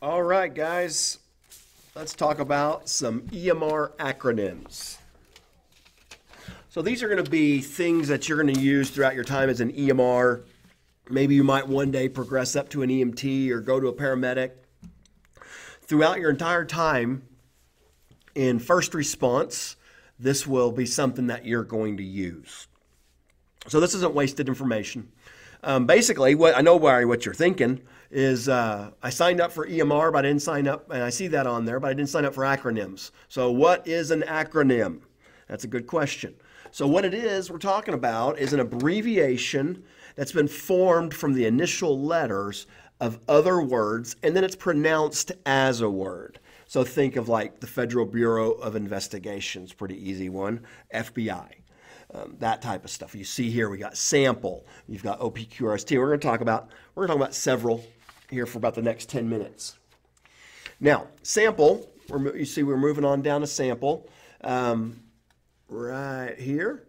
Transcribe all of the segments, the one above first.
All right, guys, let's talk about some EMR acronyms. So these are going to be things that you're going to use throughout your time as an EMR. Maybe you might one day progress up to an EMT or go to a paramedic. Throughout your entire time in first response, this will be something that you're going to use. So this isn't wasted information. Um, basically, what I know Barry, what you're thinking is uh, I signed up for EMR, but I didn't sign up, and I see that on there, but I didn't sign up for acronyms. So what is an acronym? That's a good question. So what it is we're talking about is an abbreviation that's been formed from the initial letters of other words, and then it's pronounced as a word. So think of like the Federal Bureau of Investigations, pretty easy one, FBI. Um, that type of stuff. You see here, we got sample, you've got OPQRST. We're going to talk about we're going to talk about several here for about the next 10 minutes. Now, sample, you see we're moving on down to sample um, right here.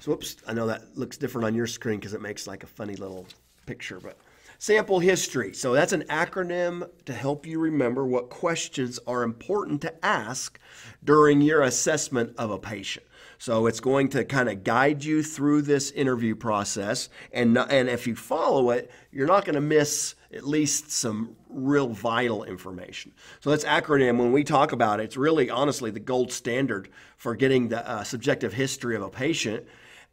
So, whoops, I know that looks different on your screen because it makes like a funny little picture, but sample history. So that's an acronym to help you remember what questions are important to ask during your assessment of a patient. So it's going to kind of guide you through this interview process. And, and if you follow it, you're not going to miss at least some real vital information. So that's acronym. When we talk about it, it's really honestly the gold standard for getting the uh, subjective history of a patient.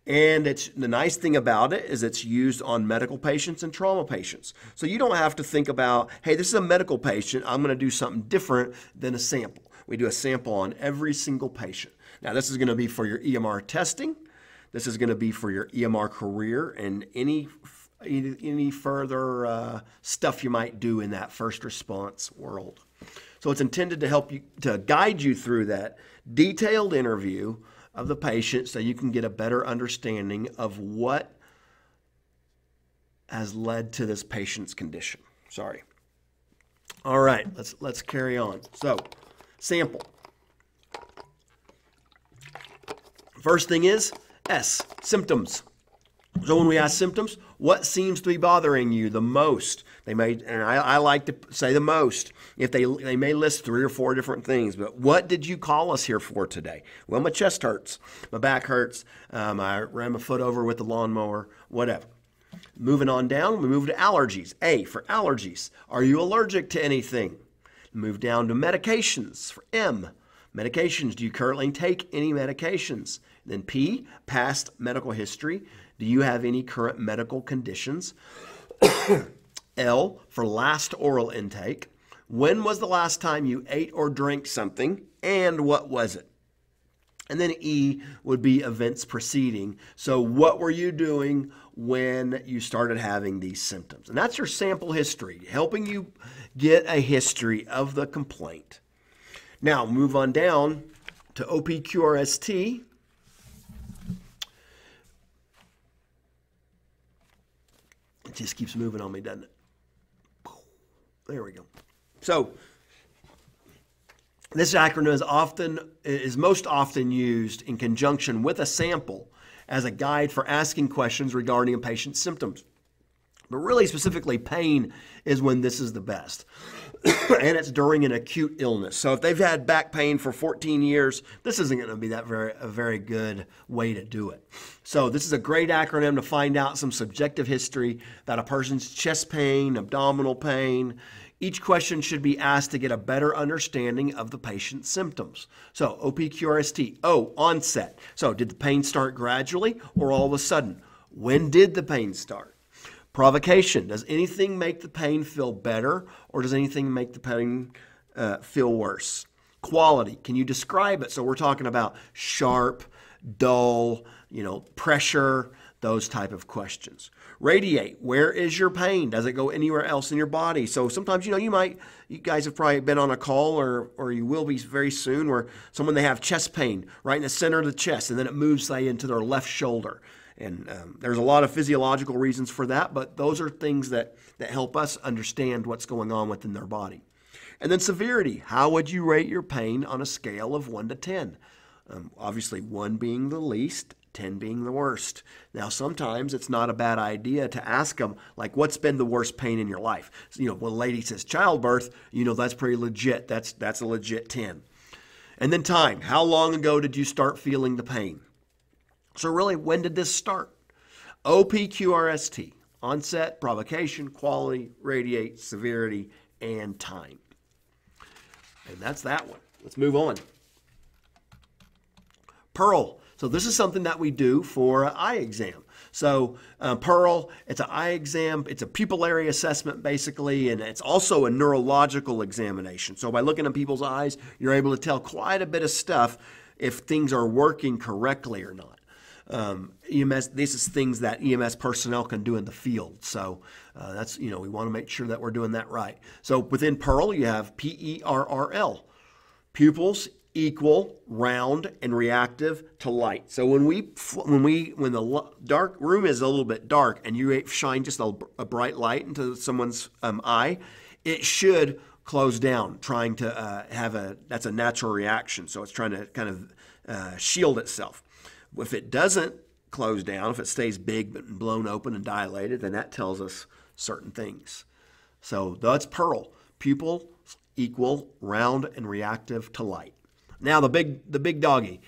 And it's the nice thing about it is it's used on medical patients and trauma patients. So you don't have to think about, hey, this is a medical patient. I'm going to do something different than a sample. We do a sample on every single patient. Now, this is going to be for your EMR testing. This is going to be for your EMR career and any any further uh, stuff you might do in that first response world. So it's intended to help you to guide you through that detailed interview of the patient so you can get a better understanding of what has led to this patient's condition. Sorry. All right, let's let's carry on. So, sample. First thing is S, symptoms. So when we ask symptoms, what seems to be bothering you the most? They may, and I, I, like to say the most. If they they may list three or four different things, but what did you call us here for today? Well, my chest hurts, my back hurts, um, I ran my foot over with the lawnmower, whatever. Moving on down, we move to allergies. A for allergies. Are you allergic to anything? Move down to medications for M. Medications. Do you currently take any medications? Then P, past medical history. Do you have any current medical conditions? L, for last oral intake. When was the last time you ate or drank something, and what was it? And then E would be events preceding. So, what were you doing when you started having these symptoms? And that's your sample history, helping you get a history of the complaint. Now, move on down to OPQRST. It just keeps moving on me, doesn't it? There we go. So this acronym is often is most often used in conjunction with a sample as a guide for asking questions regarding a patient's symptoms. But really specifically pain is when this is the best. and it's during an acute illness. So if they've had back pain for 14 years, this isn't going to be that very a very good way to do it. So this is a great acronym to find out some subjective history about a person's chest pain, abdominal pain. Each question should be asked to get a better understanding of the patient's symptoms. So OPQRST, O, oh, onset. So did the pain start gradually or all of a sudden? When did the pain start? Provocation. Does anything make the pain feel better or does anything make the pain uh, feel worse? Quality. Can you describe it? So we're talking about sharp, dull, you know, pressure, those type of questions. Radiate. Where is your pain? Does it go anywhere else in your body? So sometimes, you know, you might, you guys have probably been on a call or, or you will be very soon where someone, they have chest pain right in the center of the chest and then it moves, say, into their left shoulder. And um, there's a lot of physiological reasons for that, but those are things that, that help us understand what's going on within their body. And then severity. How would you rate your pain on a scale of 1 to 10? Um, obviously, 1 being the least, 10 being the worst. Now, sometimes it's not a bad idea to ask them, like, what's been the worst pain in your life? So, you know, when a lady says childbirth, you know, that's pretty legit. That's, that's a legit 10. And then time. How long ago did you start feeling the pain? So, really, when did this start? OPQRST onset, provocation, quality, radiate, severity, and time. And that's that one. Let's move on. Pearl. So this is something that we do for an eye exam. So uh, Pearl, it's an eye exam. It's a pupillary assessment basically, and it's also a neurological examination. So by looking at people's eyes, you're able to tell quite a bit of stuff if things are working correctly or not. Um, EMS, this is things that EMS personnel can do in the field. So uh, that's, you know, we want to make sure that we're doing that right. So within Pearl, you have P E R R L, pupils equal, round, and reactive to light. So when we when we when the dark room is a little bit dark and you shine just a, a bright light into someone's um, eye, it should close down, trying to uh, have a that's a natural reaction. So it's trying to kind of uh, shield itself. If it doesn't close down, if it stays big but blown open and dilated, then that tells us certain things. So that's Pearl. Pupil equal, round, and reactive to light. Now the big the big doggy.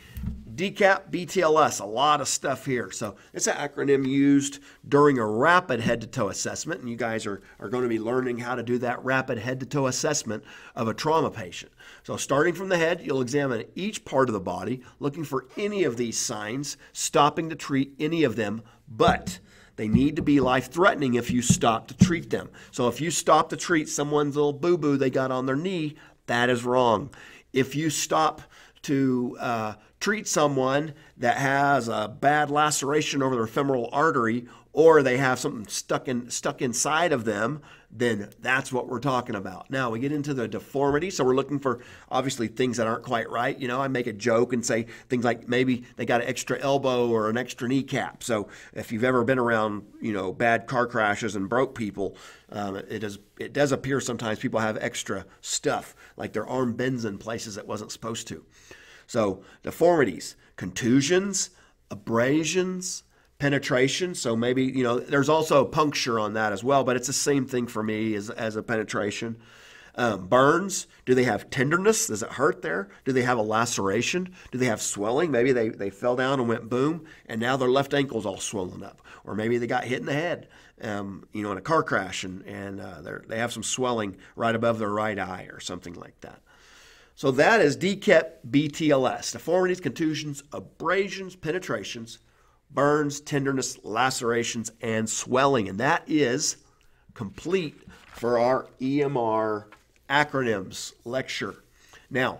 DCAP BTLS, a lot of stuff here. So it's an acronym used during a rapid head-to-toe assessment, and you guys are, are going to be learning how to do that rapid head-to-toe assessment of a trauma patient. So starting from the head, you'll examine each part of the body, looking for any of these signs, stopping to treat any of them, but they need to be life-threatening if you stop to treat them. So if you stop to treat someone's little boo-boo they got on their knee, that is wrong if you stop to uh, treat someone that has a bad laceration over their femoral artery or they have something stuck in stuck inside of them then that's what we're talking about. Now we get into the deformity. So we're looking for obviously things that aren't quite right. You know i make a joke and say things like maybe they got an extra elbow or an extra kneecap. So if you've ever been around you know bad car crashes and broke people um, it does it does appear sometimes people have extra stuff like their arm bends in places it wasn't supposed to so deformities contusions abrasions penetration. So maybe, you know, there's also a puncture on that as well, but it's the same thing for me as, as a penetration. Um, burns, do they have tenderness? Does it hurt there? Do they have a laceration? Do they have swelling? Maybe they, they fell down and went boom, and now their left ankle's all swollen up. Or maybe they got hit in the head, um, you know, in a car crash, and, and uh, they have some swelling right above their right eye or something like that. So that is DCAP BTLS, deformities, contusions, abrasions, penetrations, burns, tenderness, lacerations, and swelling. And that is complete for our EMR acronyms lecture. Now,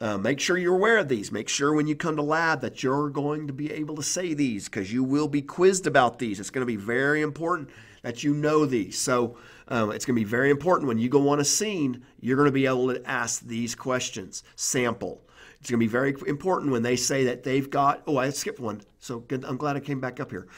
uh, make sure you're aware of these. Make sure when you come to lab that you're going to be able to say these because you will be quizzed about these. It's going to be very important that you know these. So um, it's going to be very important when you go on a scene, you're going to be able to ask these questions. Sample. It's going to be very important when they say that they've got, oh, I skipped one. So I'm glad I came back up here.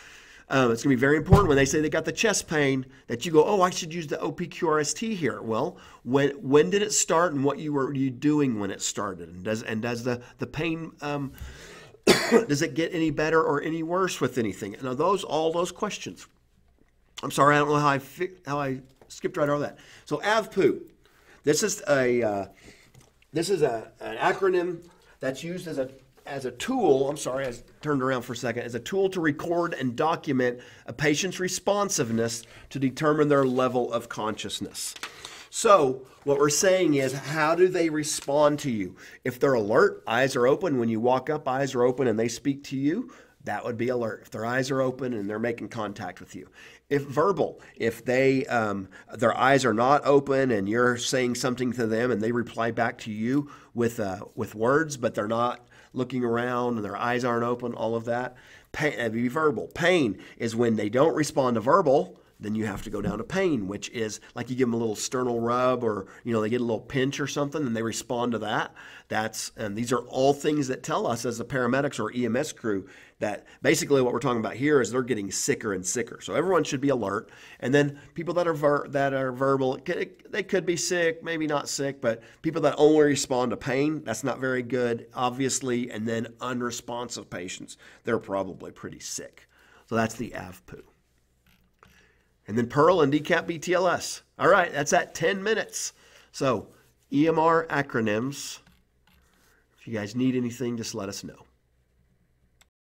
Um, it's going to be very important when they say they got the chest pain that you go, oh, I should use the OPQRST here. Well, when when did it start, and what you were you doing when it started, and does and does the the pain um, does it get any better or any worse with anything? And those all those questions. I'm sorry, I don't know how I fi- how I skipped right over that. So AVPU, this is a uh, this is a, an acronym that's used as a as a tool, I'm sorry, I turned around for a second, as a tool to record and document a patient's responsiveness to determine their level of consciousness. So, what we're saying is, how do they respond to you? If they're alert, eyes are open, when you walk up, eyes are open, and they speak to you, that would be alert. If their eyes are open and they're making contact with you. If verbal, if they um, their eyes are not open and you're saying something to them and they reply back to you with uh, with words, but they're not looking around and their eyes aren't open, all of that. Pain, uh, be verbal. Pain is when they don't respond to verbal, Then you have to go down to pain, which is like you give them a little sternal rub or, you know, they get a little pinch or something and they respond to that. That's, and these are all things that tell us as the paramedics or EMS crew that basically what we're talking about here is they're getting sicker and sicker. So everyone should be alert. And then people that are ver- that are verbal, they could be sick, maybe not sick, but people that only respond to pain, that's not very good, obviously. And then unresponsive patients, they're probably pretty sick. So that's the AVPU and then Pearl and DCAP BTLS. All right, that's at 10 minutes. So EMR acronyms. If you guys need anything, just let us know.